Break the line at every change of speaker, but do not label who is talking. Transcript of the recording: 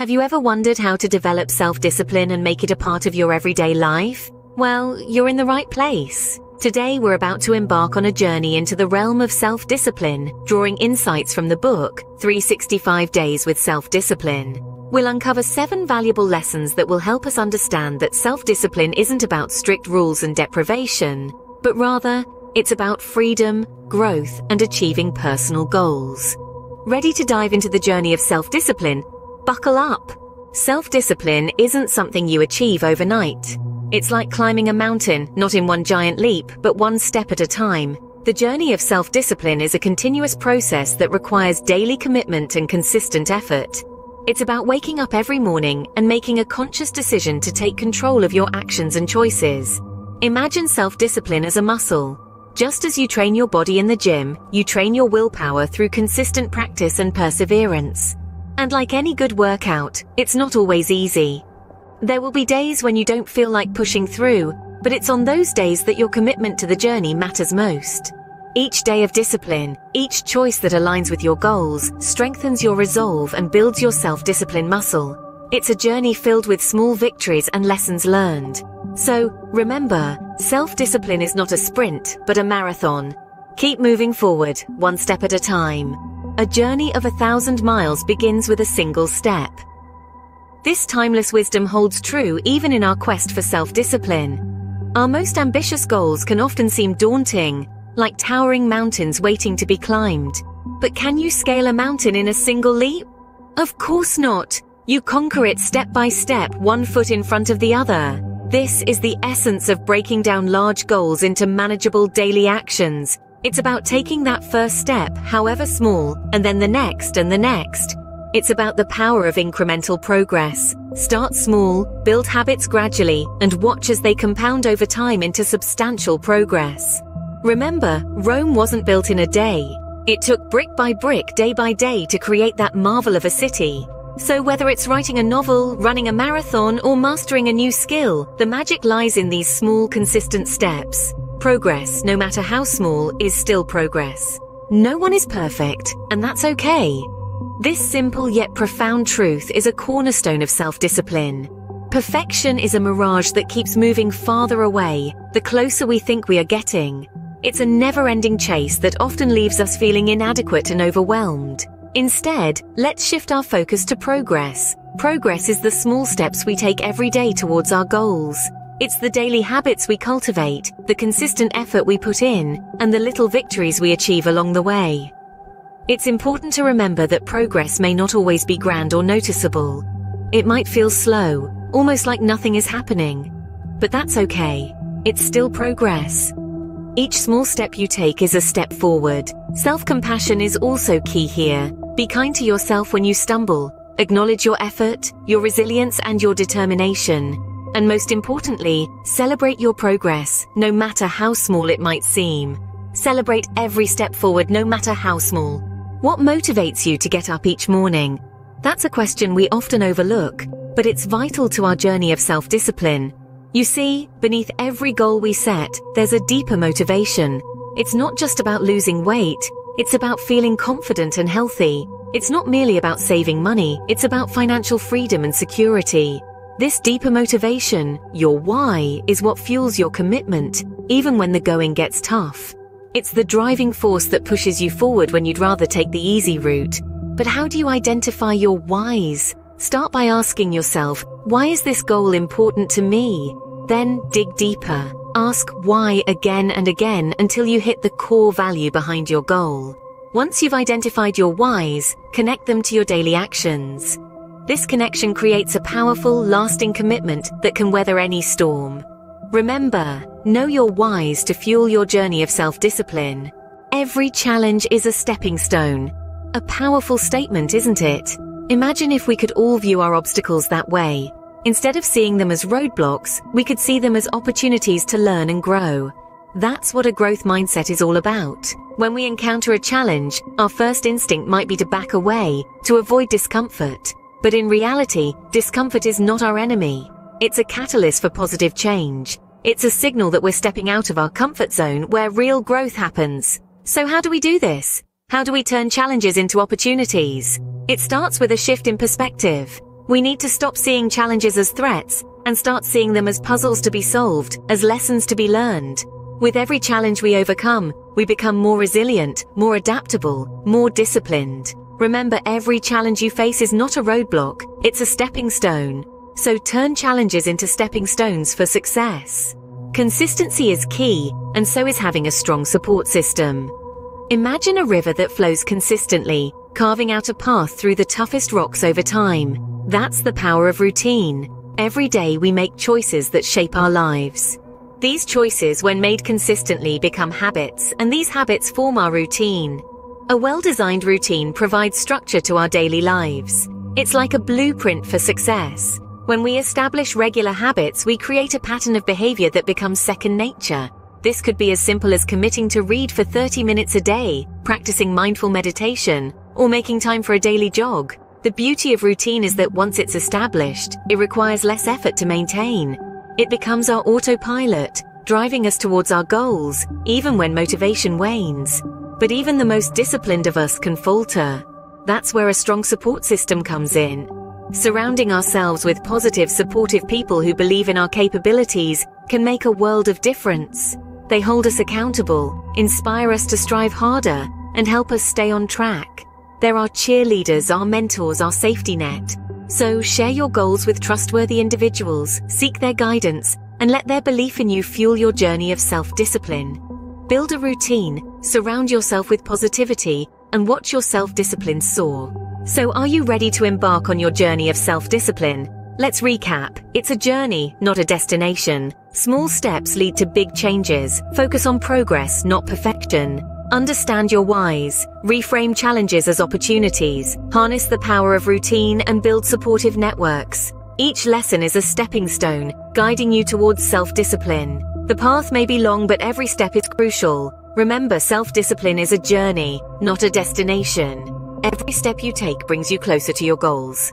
Have you ever wondered how to develop self-discipline and make it a part of your everyday life? Well, you're in the right place. Today we're about to embark on a journey into the realm of self-discipline, drawing insights from the book, 365 Days with Self-Discipline. We'll uncover seven valuable lessons that will help us understand that self-discipline isn't about strict rules and deprivation, but rather, it's about freedom, growth, and achieving personal goals. Ready to dive into the journey of self-discipline? Buckle up! Self-discipline isn't something you achieve overnight. It's like climbing a mountain, not in one giant leap, but one step at a time. The journey of self-discipline is a continuous process that requires daily commitment and consistent effort. It's about waking up every morning and making a conscious decision to take control of your actions and choices. Imagine self-discipline as a muscle. Just as you train your body in the gym, you train your willpower through consistent practice and perseverance. And like any good workout, it's not always easy. There will be days when you don't feel like pushing through, but it's on those days that your commitment to the journey matters most. Each day of discipline, each choice that aligns with your goals, strengthens your resolve and builds your self-discipline muscle. It's a journey filled with small victories and lessons learned. So, remember, self-discipline is not a sprint, but a marathon. Keep moving forward, one step at a time. A journey of a thousand miles begins with a single step. This timeless wisdom holds true even in our quest for self-discipline. Our most ambitious goals can often seem daunting, like towering mountains waiting to be climbed. But can you scale a mountain in a single leap? Of course not. You conquer it step by step, one foot in front of the other. This is the essence of breaking down large goals into manageable daily actions, it's about taking that first step, however small, and then the next and the next. It's about the power of incremental progress. Start small, build habits gradually, and watch as they compound over time into substantial progress. Remember, Rome wasn't built in a day. It took brick by brick, day by day to create that marvel of a city. So whether it's writing a novel, running a marathon, or mastering a new skill, the magic lies in these small, consistent steps. Progress, no matter how small, is still progress. No one is perfect, and that's okay. This simple yet profound truth is a cornerstone of self-discipline. Perfection is a mirage that keeps moving farther away, the closer we think we are getting. It's a never-ending chase that often leaves us feeling inadequate and overwhelmed. Instead, let's shift our focus to progress. Progress is the small steps we take every day towards our goals. It's the daily habits we cultivate, the consistent effort we put in, and the little victories we achieve along the way. It's important to remember that progress may not always be grand or noticeable. It might feel slow, almost like nothing is happening. But that's okay. It's still progress. Each small step you take is a step forward. Self-compassion is also key here. Be kind to yourself when you stumble. Acknowledge your effort, your resilience, and your determination. And most importantly, celebrate your progress, no matter how small it might seem. Celebrate every step forward, no matter how small. What motivates you to get up each morning? That's a question we often overlook, but it's vital to our journey of self-discipline. You see, beneath every goal we set, there's a deeper motivation. It's not just about losing weight, it's about feeling confident and healthy. It's not merely about saving money, it's about financial freedom and security. This deeper motivation, your why, is what fuels your commitment, even when the going gets tough. It's the driving force that pushes you forward when you'd rather take the easy route. But how do you identify your whys? Start by asking yourself, why is this goal important to me? Then dig deeper. Ask why again and again until you hit the core value behind your goal. Once you've identified your whys, connect them to your daily actions. This connection creates a powerful, lasting commitment that can weather any storm. Remember, know your whys to fuel your journey of self-discipline. Every challenge is a stepping stone. A powerful statement, isn't it? Imagine if we could all view our obstacles that way. Instead of seeing them as roadblocks, we could see them as opportunities to learn and grow. That's what a growth mindset is all about. When we encounter a challenge, our first instinct might be to back away, to avoid discomfort. But in reality, discomfort is not our enemy. It's a catalyst for positive change. It's a signal that we're stepping out of our comfort zone where real growth happens. So how do we do this? How do we turn challenges into opportunities? It starts with a shift in perspective. We need to stop seeing challenges as threats and start seeing them as puzzles to be solved, as lessons to be learned. With every challenge we overcome, we become more resilient, more adaptable, more disciplined. Remember, every challenge you face is not a roadblock, it's a stepping stone. So turn challenges into stepping stones for success. Consistency is key, and so is having a strong support system. Imagine a river that flows consistently, carving out a path through the toughest rocks over time. That's the power of routine. Every day we make choices that shape our lives. These choices, when made consistently, become habits, and these habits form our routine. A well-designed routine provides structure to our daily lives. It's like a blueprint for success. When we establish regular habits, we create a pattern of behavior that becomes second nature. This could be as simple as committing to read for 30 minutes a day, practicing mindful meditation, or making time for a daily jog. The beauty of routine is that once it's established, it requires less effort to maintain. It becomes our autopilot, driving us towards our goals, even when motivation wanes. But even the most disciplined of us can falter. That's where a strong support system comes in. Surrounding ourselves with positive, supportive people who believe in our capabilities can make a world of difference. They hold us accountable, inspire us to strive harder, and help us stay on track. They're our cheerleaders, our mentors, our safety net. So share your goals with trustworthy individuals, seek their guidance, and let their belief in you fuel your journey of self-discipline. Build a routine, surround yourself with positivity, and watch your self-discipline soar. So are you ready to embark on your journey of self-discipline? Let's recap. It's a journey, not a destination. Small steps lead to big changes. Focus on progress, not perfection. Understand your whys. Reframe challenges as opportunities. Harness the power of routine and build supportive networks. Each lesson is a stepping stone, guiding you towards self-discipline. The path may be long, but every step is crucial. Remember, self-discipline is a journey, not a destination. Every step you take brings you closer to your goals.